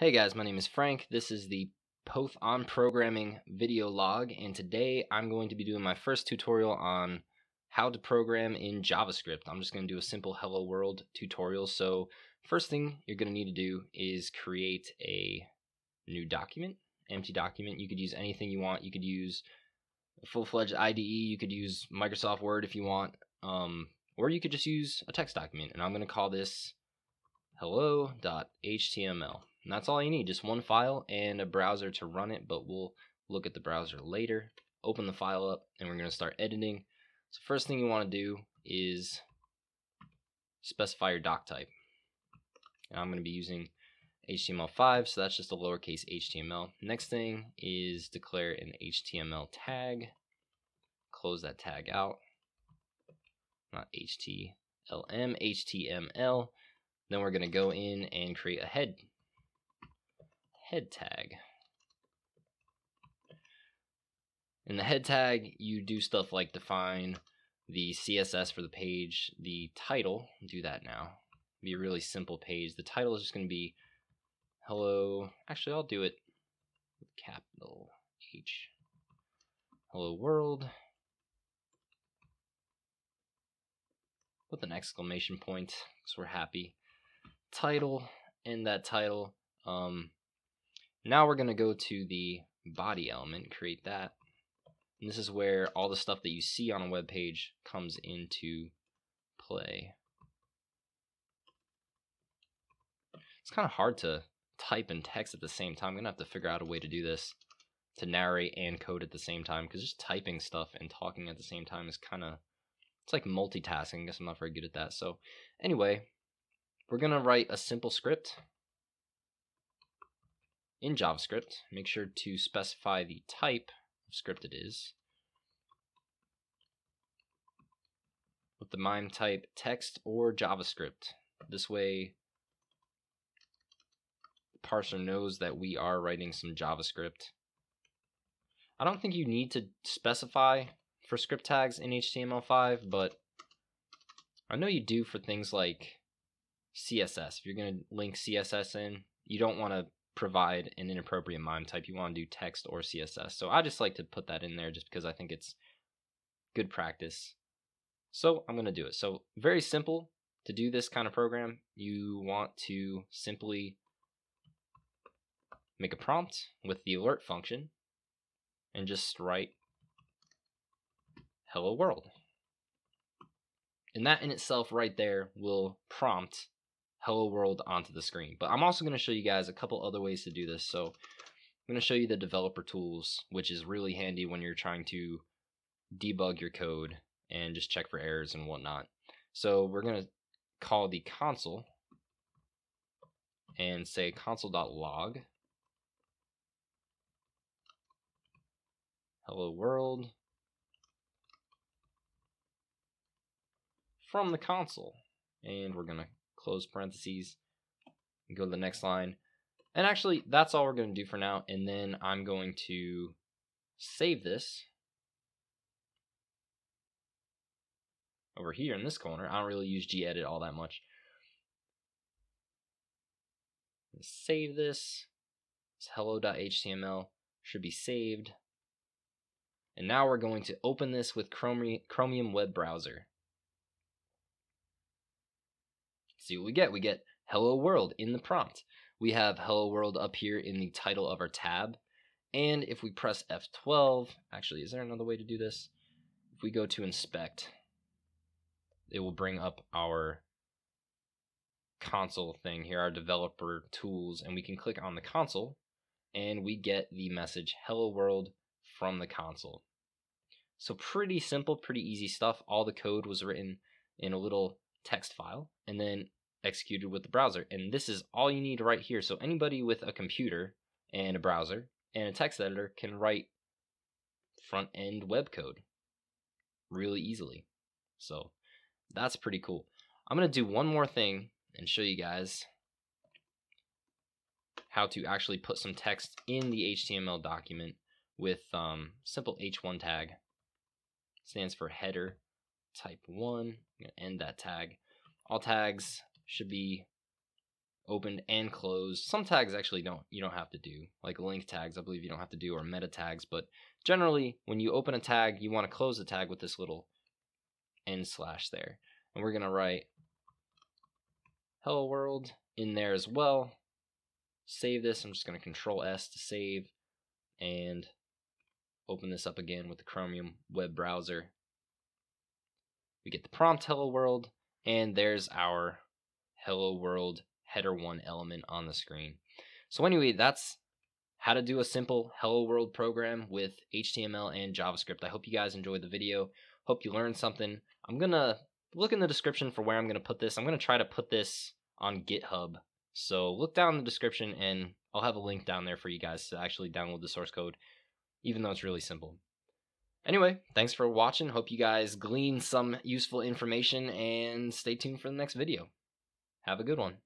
Hey guys, my name is Frank. This is the Poth on Programming video log, and today I'm going to be doing my first tutorial on how to program in JavaScript. I'm just going to do a simple hello world tutorial. So first thing you're going to need to do is create a new document, empty document. You could use anything you want. You could use a full-fledged IDE. You could use Microsoft Word if you want, um, or you could just use a text document. And I'm going to call this hello.html. And that's all you need, just one file and a browser to run it, but we'll look at the browser later. Open the file up and we're going to start editing. So first thing you want to do is specify your doc type. And I'm going to be using HTML5, so that's just a lowercase HTML. Next thing is declare an HTML tag. Close that tag out. Not HTLM, HTML. Then we're going to go in and create a head head tag. In the head tag, you do stuff like define the CSS for the page, the title, do that now. Be a really simple page. The title is just going to be hello. Actually, I'll do it with capital H. Hello world. With an exclamation point because we're happy title in that title. Um, now we're going to go to the body element, create that. And this is where all the stuff that you see on a web page comes into play. It's kind of hard to type and text at the same time. I'm going to have to figure out a way to do this to narrate and code at the same time because just typing stuff and talking at the same time is kind of it's like multitasking. I guess I'm not very good at that. So anyway, we're going to write a simple script in JavaScript. Make sure to specify the type of script it is. With the MIME type text or JavaScript. This way the parser knows that we are writing some JavaScript. I don't think you need to specify for script tags in HTML5, but I know you do for things like CSS. If you're going to link CSS in, you don't want to provide an inappropriate MIME type. You want to do text or CSS. So I just like to put that in there just because I think it's good practice. So I'm going to do it. So very simple to do this kind of program. You want to simply make a prompt with the alert function and just write hello world. And that in itself right there will prompt hello world onto the screen. But I'm also going to show you guys a couple other ways to do this. So I'm going to show you the developer tools, which is really handy when you're trying to debug your code and just check for errors and whatnot. So we're going to call the console and say console.log hello world from the console and we're going to close parentheses, go to the next line. And actually, that's all we're going to do for now. And then I'm going to save this over here in this corner. I don't really use gedit all that much. Save this. It's hello.html should be saved. And now we're going to open this with Chromium web browser. See what we get. We get hello world in the prompt. We have hello world up here in the title of our tab. And if we press F12, actually, is there another way to do this? If we go to inspect, it will bring up our console thing here, our developer tools, and we can click on the console and we get the message hello world from the console. So pretty simple, pretty easy stuff. All the code was written in a little text file and then executed with the browser. And this is all you need right here. So anybody with a computer and a browser and a text editor can write front end web code really easily. So that's pretty cool. I'm going to do one more thing and show you guys how to actually put some text in the HTML document with um, simple h1 tag. stands for header type 1. I'm going to end that tag. All tags should be opened and closed. Some tags actually don't you don't have to do. Like link tags, I believe you don't have to do or meta tags, but generally when you open a tag, you want to close the tag with this little end slash there. And we're going to write hello world in there as well. Save this. I'm just going to control S to save and open this up again with the Chromium web browser. We get the prompt hello world and there's our hello world header one element on the screen. So anyway, that's how to do a simple hello world program with HTML and JavaScript. I hope you guys enjoyed the video. Hope you learned something. I'm going to look in the description for where I'm going to put this. I'm going to try to put this on GitHub. So look down in the description and I'll have a link down there for you guys to actually download the source code, even though it's really simple. Anyway, thanks for watching. Hope you guys glean some useful information and stay tuned for the next video. Have a good one.